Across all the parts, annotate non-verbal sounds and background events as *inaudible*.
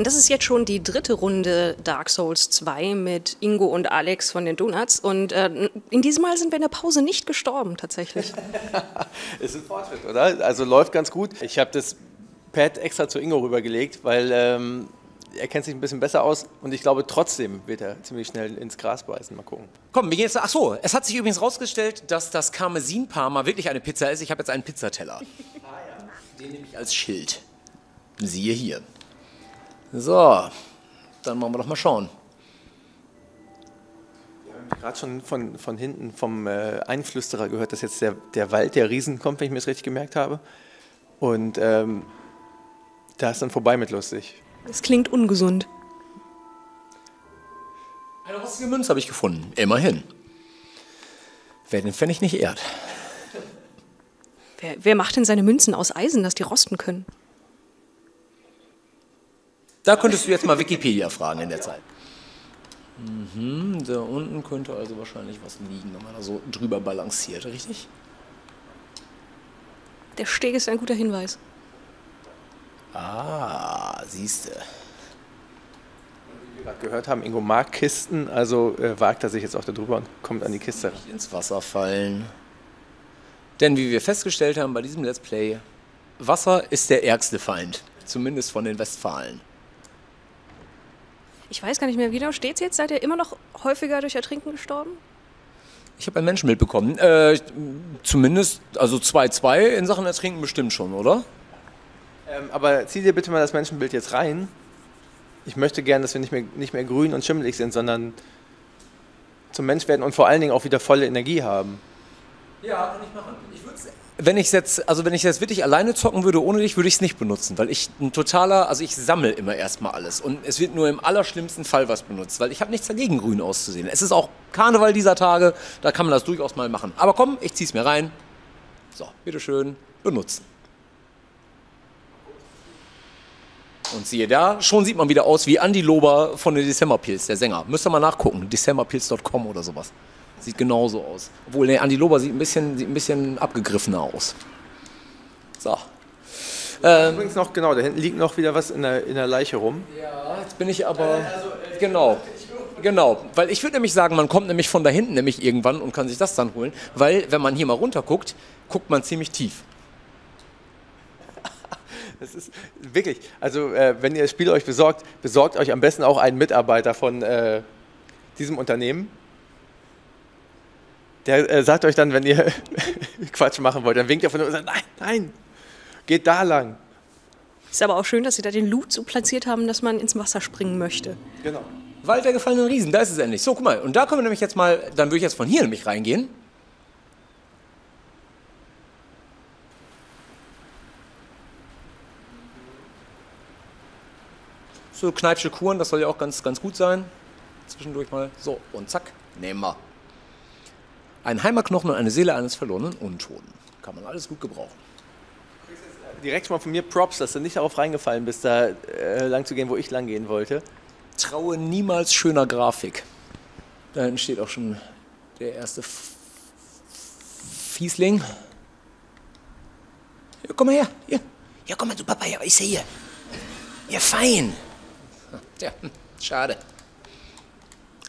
Und das ist jetzt schon die dritte Runde Dark Souls 2 mit Ingo und Alex von den Donuts. Und äh, in diesem Mal sind wir in der Pause nicht gestorben, tatsächlich. *laughs* ist ein Fortschritt, oder? Also läuft ganz gut. Ich habe das Pad extra zu Ingo rübergelegt, weil ähm, er kennt sich ein bisschen besser aus und ich glaube trotzdem wird er ziemlich schnell ins Gras beißen. Mal gucken. Komm, wir gehen jetzt. Ach so, es hat sich übrigens rausgestellt, dass das Karmesin-Parma wirklich eine Pizza ist. Ich habe jetzt einen Pizzateller. Ah ja. Den nehme ich als Schild. Siehe hier. So, dann wollen wir doch mal schauen. Wir haben gerade schon von, von hinten vom äh, Einflüsterer gehört, dass jetzt der, der Wald der Riesen kommt, wenn ich mir das richtig gemerkt habe. Und ähm, da ist dann vorbei mit lustig. Das klingt ungesund. Eine rostige Münze habe ich gefunden. Immerhin. Wer den Pfennig nicht ehrt. Wer, wer macht denn seine Münzen aus Eisen, dass die rosten können? Da könntest du jetzt mal Wikipedia fragen in der Zeit. Mhm, da unten könnte also wahrscheinlich was liegen, wenn man da so drüber balanciert, richtig? Der Steg ist ein guter Hinweis. Ah, siehste. Wie wir gerade gehört haben, Ingo mag Kisten, also äh, wagt er sich jetzt auch da drüber und kommt an die Kiste. Nicht ins Wasser fallen. Denn wie wir festgestellt haben bei diesem Let's Play, Wasser ist der ärgste Feind. Zumindest von den Westfalen. Ich weiß gar nicht mehr, wie genau steht es jetzt? Seid ihr immer noch häufiger durch Ertrinken gestorben? Ich habe ein Menschenbild bekommen. Äh, zumindest, also 2-2 in Sachen Ertrinken bestimmt schon, oder? Ähm, aber zieh dir bitte mal das Menschenbild jetzt rein. Ich möchte gerne, dass wir nicht mehr, nicht mehr grün und schimmelig sind, sondern zum Mensch werden und vor allen Dingen auch wieder volle Energie haben. Ja, kann ich machen. Ich wenn ich jetzt, also wenn ich jetzt wirklich alleine zocken würde ohne dich, würde ich es nicht benutzen, weil ich ein totaler, also ich sammle immer erstmal alles und es wird nur im allerschlimmsten Fall was benutzt, weil ich habe nichts dagegen, grün auszusehen. Es ist auch Karneval dieser Tage, da kann man das durchaus mal machen. Aber komm, ich zieh's mir rein. So, bitteschön, benutzen. Und siehe da, schon sieht man wieder aus wie Andy Lober von den Decemberpilz, der Sänger. Müsst ihr mal nachgucken, decemberpilz.com oder sowas. Sieht genauso aus. Obwohl, der Andi Lober sieht ein bisschen, sieht ein bisschen abgegriffener aus. So. Ähm, Übrigens noch, genau, da hinten liegt noch wieder was in der, in der Leiche rum. Ja, jetzt bin ich aber. Genau. Genau, weil ich würde nämlich sagen, man kommt nämlich von da hinten nämlich irgendwann und kann sich das dann holen, weil wenn man hier mal runter guckt, guckt man ziemlich tief. *laughs* Das ist wirklich, also äh, wenn ihr das Spiel euch besorgt, besorgt euch am besten auch einen Mitarbeiter von äh, diesem Unternehmen, der äh, sagt euch dann, wenn ihr *laughs* Quatsch machen wollt, dann winkt er von und sagt, nein, nein, geht da lang. Ist aber auch schön, dass sie da den Loot so platziert haben, dass man ins Wasser springen möchte. Genau. Wald der gefallenen Riesen, da ist es endlich. So, guck mal, und da können wir nämlich jetzt mal, dann würde ich jetzt von hier nämlich reingehen. So Kneipsche Kuren, das soll ja auch ganz, ganz gut sein. Zwischendurch mal. So, und zack, nehmen wir. Ein Heimatknochen und eine Seele eines verlorenen Untoten. Kann man alles gut gebrauchen. Direkt schon mal von mir Props, dass du nicht darauf reingefallen bist, da äh, lang zu gehen, wo ich lang gehen wollte. Traue niemals schöner Grafik. Da hinten steht auch schon der erste F Fiesling. Ja, komm mal her. Hier. Ja, komm mal zu Papa. Ja, ich sehe hier. Ja, fein. Tja, hm, schade.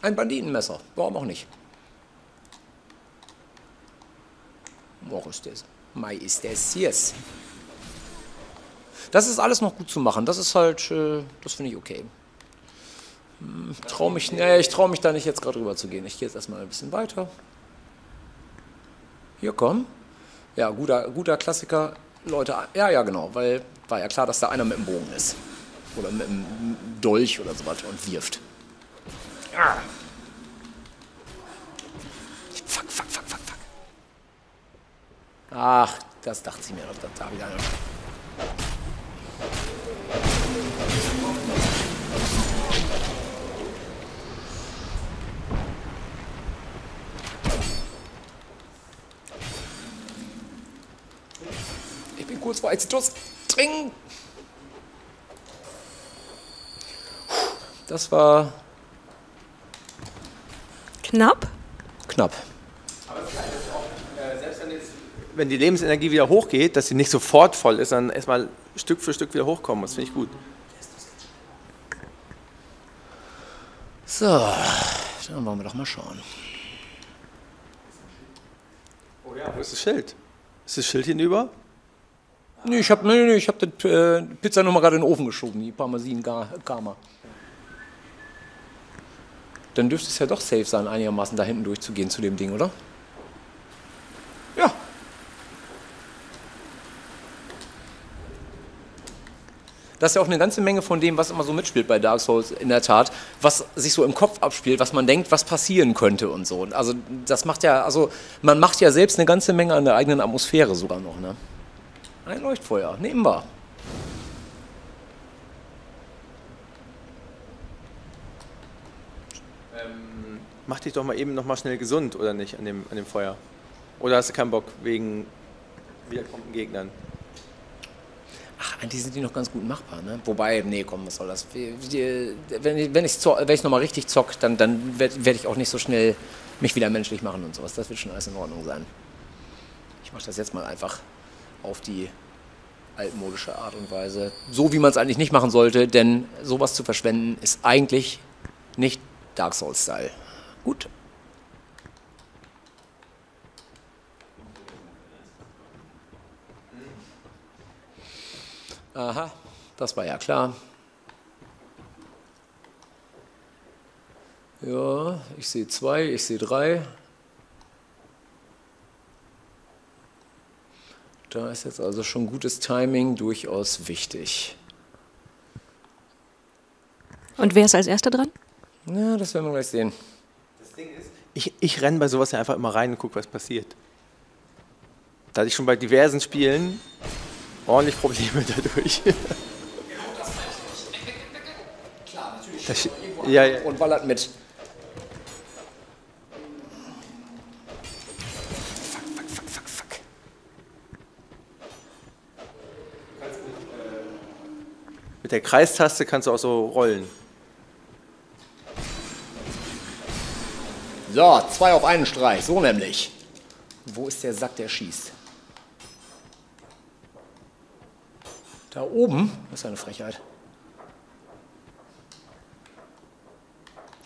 Ein Banditenmesser. Warum auch nicht? Majestés. Majestätisch. Das ist alles noch gut zu machen. Das ist halt, äh, das finde ich okay. Hm, trau mich, nee, ich traue mich da nicht jetzt gerade rüber zu gehen. Ich gehe jetzt erstmal ein bisschen weiter. Hier, komm. Ja, guter, guter Klassiker. Leute, ja, ja, genau, weil war ja klar, dass da einer mit dem Bogen ist. Oder mit dem Dolch oder sowas und wirft. Ah. Ach, das dachte ich mir doch, das habe ich nicht. Ich bin kurz vor Exitus. Trinken! Das war. Knapp? Knapp. Wenn die Lebensenergie wieder hochgeht, dass sie nicht sofort voll ist, sondern erstmal Stück für Stück wieder hochkommen muss. Finde ich gut. So, dann wollen wir doch mal schauen. Oh ja, wo ist das Schild? Ist das Schild hinüber? Nee, ich habe nee, nee, ich hab die äh, Pizza nur mal gerade in den Ofen geschoben, die Parmesan Karma. Dann dürfte es ja doch safe sein, einigermaßen da hinten durchzugehen zu dem Ding, oder? Das ist ja auch eine ganze Menge von dem, was immer so mitspielt bei Dark Souls in der Tat, was sich so im Kopf abspielt, was man denkt, was passieren könnte und so. Also das macht ja, also man macht ja selbst eine ganze Menge an der eigenen Atmosphäre sogar noch, ne? Ein Leuchtfeuer, nehmen wir. Ähm, mach dich doch mal eben noch mal schnell gesund, oder nicht, an dem, an dem Feuer? Oder hast du keinen Bock wegen wiederkommenden Gegnern? Ach, eigentlich sind die noch ganz gut machbar, ne? Wobei, nee, komm, was soll das? Wenn ich, wenn ich, wenn ich nochmal richtig zock, dann, dann werde werd ich auch nicht so schnell mich wieder menschlich machen und sowas. Das wird schon alles in Ordnung sein. Ich mache das jetzt mal einfach auf die altmodische Art und Weise. So wie man es eigentlich nicht machen sollte, denn sowas zu verschwenden ist eigentlich nicht Dark Souls-Style. Gut. Aha, das war ja klar. Ja, ich sehe zwei, ich sehe drei. Da ist jetzt also schon gutes Timing durchaus wichtig. Und wer ist als erster dran? Ja, das werden wir gleich sehen. Das Ding ist, ich, ich renne bei sowas ja einfach immer rein und gucke, was passiert. Da hatte ich schon bei diversen Spielen ordentlich Probleme *laughs* dadurch. Klar, natürlich. Ja, ja. Und ballert mit. Mit der Kreistaste kannst du auch so rollen. So, zwei auf einen Streich, so nämlich. Wo ist der Sack, der schießt? Da oben, das ist eine Frechheit.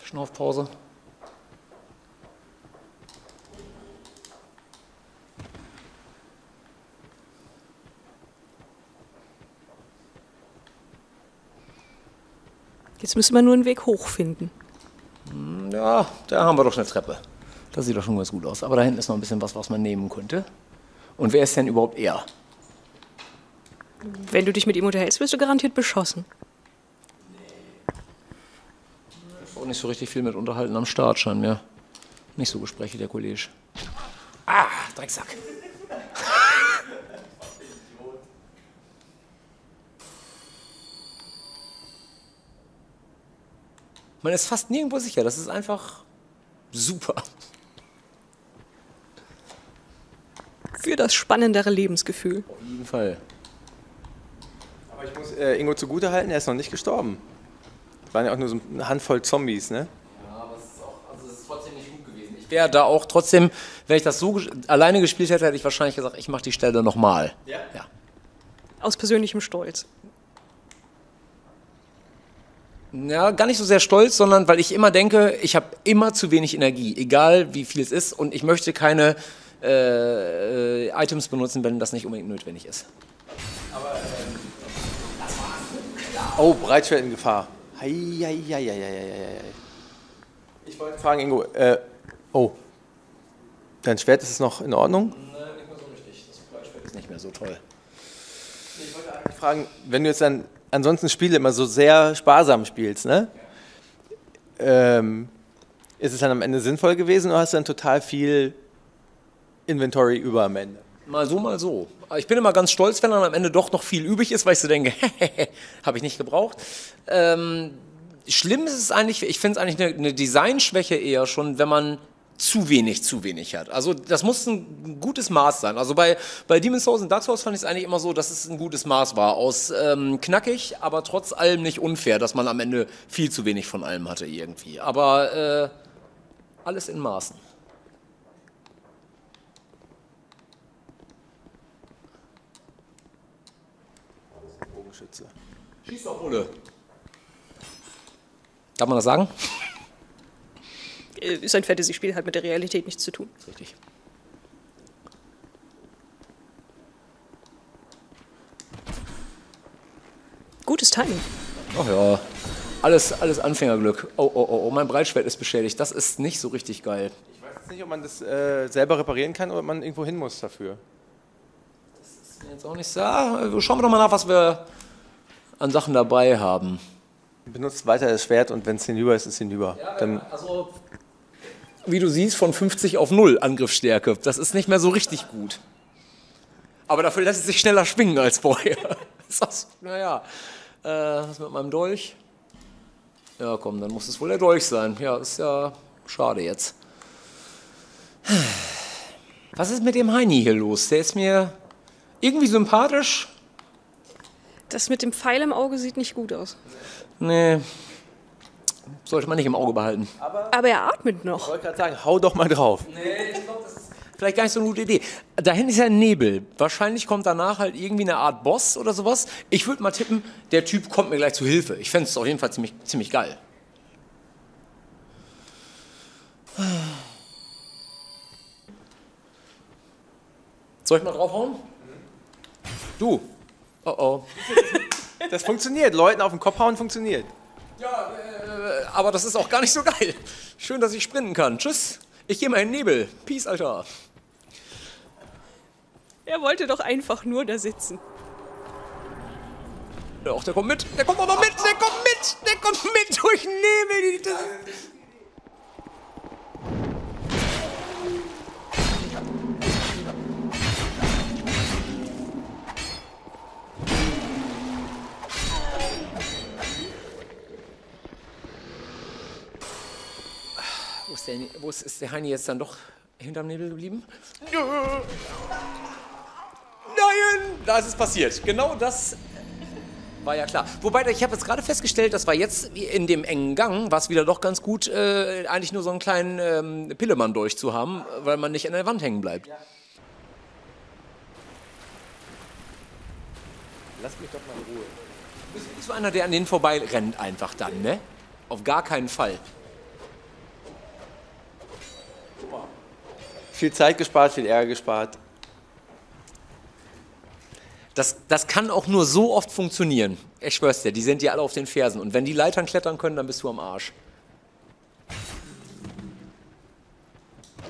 Schnaufpause. Jetzt müssen wir nur einen Weg hochfinden. Ja, da haben wir doch eine Treppe. Das sieht doch schon ganz gut aus. Aber da hinten ist noch ein bisschen was, was man nehmen könnte. Und wer ist denn überhaupt er? Wenn du dich mit ihm unterhältst, wirst du garantiert beschossen. Auch nicht so richtig viel mit unterhalten am Start, scheint mir. Nicht so Gespräche, der Kollege. Ah, Drecksack. *laughs* Man ist fast nirgendwo sicher. Das ist einfach super. Für das spannendere Lebensgefühl. Auf jeden Fall. Aber ich muss äh, Ingo zugutehalten, er ist noch nicht gestorben. Es waren ja auch nur so eine Handvoll Zombies, ne? Ja, aber es ist, auch, also es ist trotzdem nicht gut gewesen. Ich wäre da auch trotzdem, wenn ich das so ges- alleine gespielt hätte, hätte ich wahrscheinlich gesagt, ich mache die Stelle nochmal. Ja? Ja. Aus persönlichem Stolz. Ja, gar nicht so sehr stolz, sondern weil ich immer denke, ich habe immer zu wenig Energie, egal wie viel es ist, und ich möchte keine äh, äh, Items benutzen, wenn das nicht unbedingt notwendig ist. Oh, Breitschwert in Gefahr. Hei, hei, hei, hei, hei. Ich wollte fragen, Ingo, äh, oh, dein Schwert ist es noch in Ordnung? Nein, nicht mehr so richtig. Das Fleischfett ist nicht mehr so toll. Ich wollte eigentlich fragen, wenn du jetzt dann ansonsten Spiele immer so sehr sparsam spielst, ne? Ähm, ist es dann am Ende sinnvoll gewesen oder hast du dann total viel Inventory über am Ende? Mal so, mal so. Ich bin immer ganz stolz, wenn dann am Ende doch noch viel übrig ist, weil ich so denke, *laughs* habe ich nicht gebraucht. Ähm, schlimm ist es eigentlich, ich finde es eigentlich eine, eine Designschwäche eher schon, wenn man zu wenig, zu wenig hat. Also das muss ein gutes Maß sein. Also bei, bei Demon's Souls und Dark Souls fand ich es eigentlich immer so, dass es ein gutes Maß war. Aus ähm, knackig, aber trotz allem nicht unfair, dass man am Ende viel zu wenig von allem hatte irgendwie. Aber äh, alles in Maßen. Schieß doch, Ole. Darf man das sagen? äh, ist ein Fantasy-Spiel, hat mit der Realität nichts zu tun. Richtig. Gutes Timing. Ach ja, alles, alles Anfängerglück. Oh, oh, oh, oh, mein Breitschwert ist beschädigt. Das ist nicht so richtig geil. Ich weiß jetzt nicht, ob man das äh, selber reparieren kann oder ob man irgendwo hin muss dafür. Jetzt auch nicht so. Ah, Schauen wir doch mal nach, was wir an Sachen dabei haben. Benutzt weiter das Schwert und wenn es hinüber ist, ist es hinüber. Dann, Also, wie du siehst, von 50 auf 0 Angriffsstärke. Das ist nicht mehr so richtig gut. Aber dafür lässt es sich schneller schwingen als vorher. *laughs* Ist das, naja, äh, was mit meinem Dolch? Ja, komm, dann muss es wohl der Dolch sein. Ja, ist ja schade jetzt. *sighs* Was ist mit dem Heini hier los? Der ist mir irgendwie sympathisch. Das mit dem Pfeil im Auge sieht nicht gut aus. Nee, sollte man nicht im Auge behalten. Aber er atmet noch. ich wollte gerade sagen, hau doch mal drauf. Nee, ich glaube, das ist vielleicht gar nicht so eine gute Idee. Da hinten ist ja ein Nebel. Wahrscheinlich kommt danach halt irgendwie eine Art Boss oder sowas. Ich würde mal tippen, der Typ kommt mir gleich zu Hilfe. Ich fände es auf jeden Fall ziemlich, ziemlich geil. Soll ich mal draufhauen? Du. Oh oh. *laughs* Das funktioniert. Leuten auf den Kopf hauen funktioniert. Ja, äh, aber das ist auch gar nicht so geil. Schön, dass ich sprinten kann. Tschüss. Ich gehe mal in den Nebel. Peace, Alter. Er wollte doch einfach nur da sitzen. Ja, auch der kommt mit. Der kommt aber mit. Der kommt mit. Der kommt mit *laughs* durch den Nebel. Das Wo ist, der, wo ist, ist der Heini jetzt dann doch hinterm Nebel geblieben? Nein! Da ist es passiert. Genau das war ja klar. Wobei, ich habe jetzt gerade festgestellt, das war jetzt in dem engen Gang, war es wieder doch ganz gut, äh, eigentlich nur so einen kleinen ähm, Pillemann durch zu haben, weil man nicht an der Wand hängen bleibt. Lass mich doch mal in Ruhe. Du bist nicht so einer, der an denen vorbei rennt einfach dann, ne? Auf gar keinen Fall. Viel Zeit gespart, viel Ärger gespart. Das, das kann auch nur so oft funktionieren. Ich schwör's dir, die sind dir alle auf den Fersen. Und wenn die Leitern klettern können, dann bist du am Arsch.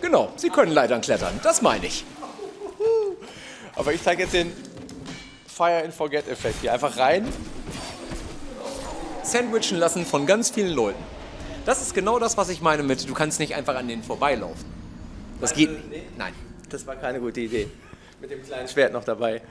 Genau, sie können Leitern klettern, das meine ich. Aber ich zeige jetzt den Fire and Forget Effekt hier. Einfach rein. Sandwichen lassen von ganz vielen Leuten. Das ist genau das, was ich meine mit, du kannst nicht einfach an denen vorbeilaufen. Das geht nicht. Nein. Das war keine gute Idee. Mit dem kleinen Schwert noch dabei.